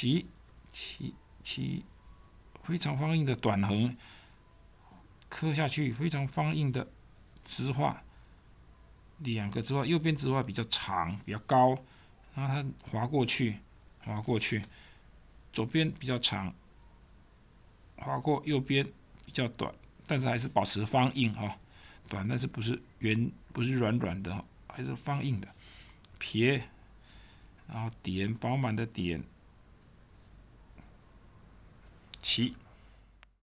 齐齐齐，非常方硬的短横，刻下去非常方硬的直画，两个直画，右边直画比较长，比较高，然后它划过去，划过去，左边比较长，划过右边比较短，但是还是保持方硬哈，短但是不是圆，不是软软的，还是方硬的，撇，然后点饱满的点。し